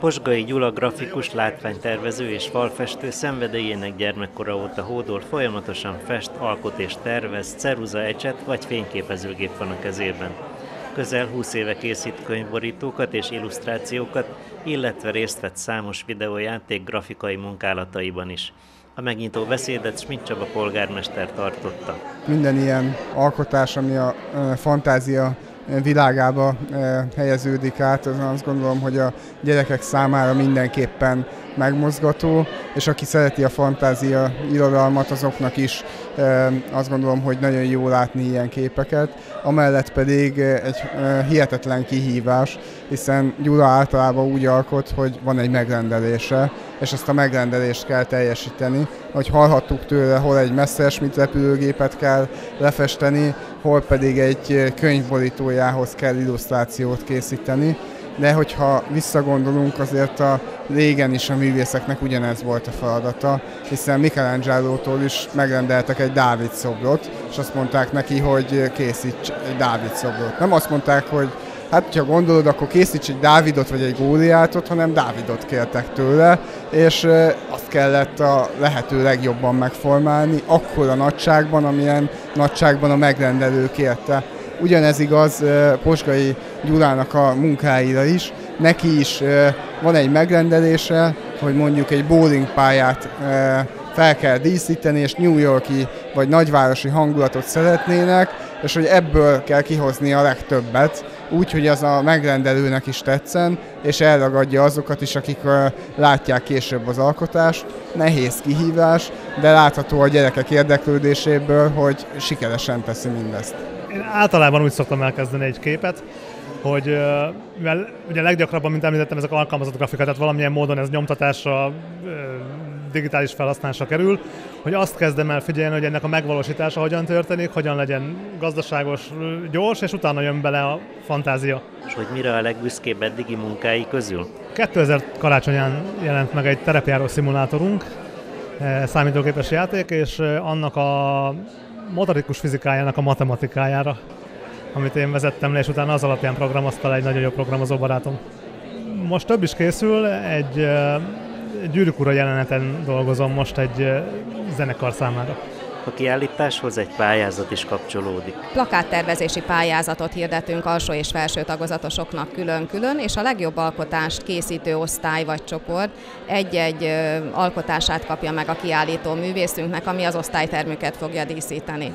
Posgai Gyula grafikus, látványtervező és falfestő szenvedélyének gyermekkora óta hódol, folyamatosan fest, alkot és tervez, ceruza ecset vagy fényképezőgép van a kezében. Közel 20 éve készít könyvborítókat és illusztrációkat, illetve részt vett számos videójáték grafikai munkálataiban is. A megnyitó beszédet Schmidt Csaba polgármester tartotta. Minden ilyen alkotás, ami a fantázia világába helyeződik át, az azt gondolom, hogy a gyerekek számára mindenképpen megmozgató, és aki szereti a fantázia irodalmat, azoknak is azt gondolom, hogy nagyon jó látni ilyen képeket. Amellett pedig egy hihetetlen kihívás, hiszen Gyula általában úgy alkot, hogy van egy megrendelése, és ezt a megrendelést kell teljesíteni. Hogy hallhattuk tőle, hol egy mit repülőgépet kell lefesteni, hol pedig egy könyvborítójához kell illusztrációt készíteni de hogyha visszagondolunk, azért a régen is a művészeknek ugyanez volt a feladata, hiszen Michelangelo-tól is megrendeltek egy Dávid szobrot, és azt mondták neki, hogy készíts egy Dávid szobrot. Nem azt mondták, hogy hát ha gondolod, akkor készíts egy Dávidot vagy egy Góliátot, hanem Dávidot kértek tőle, és azt kellett a lehető legjobban megformálni, akkor a nagyságban, amilyen nagyságban a megrendelő kérte. Ugyanez igaz Posgai Gyulának a munkáira is. Neki is van egy megrendelése, hogy mondjuk egy bowling pályát fel kell díszíteni, és New Yorki vagy nagyvárosi hangulatot szeretnének, és hogy ebből kell kihozni a legtöbbet, úgy, hogy az a megrendelőnek is tetszen, és elragadja azokat is, akik látják később az alkotást. Nehéz kihívás, de látható a gyerekek érdeklődéséből, hogy sikeresen teszi mindezt. Én általában úgy szoktam elkezdeni egy képet, hogy mivel ugye leggyakrabban, mint említettem, ezek alkalmazott grafikák, tehát valamilyen módon ez nyomtatásra, digitális felhasználásra kerül, hogy azt kezdem el figyelni, hogy ennek a megvalósítása hogyan történik, hogyan legyen gazdaságos, gyors, és utána jön bele a fantázia. És hogy mire a legbüszkébb eddigi munkái közül? 2000 karácsonyán jelent meg egy terepjáró szimulátorunk, számítógépes játék, és annak a motorikus fizikájának a matematikájára, amit én vezettem le, és utána az alapján programozta egy nagyon jó programozó barátom. Most több is készül, egy gyűrűk ura jeleneten dolgozom most egy zenekar számára. A kiállításhoz egy pályázat is kapcsolódik. Plakáttervezési pályázatot hirdetünk alsó és felső tagozatosoknak külön-külön, és a legjobb alkotást készítő osztály vagy csoport egy-egy alkotását kapja meg a kiállító művészünknek, ami az osztálytermüket fogja díszíteni.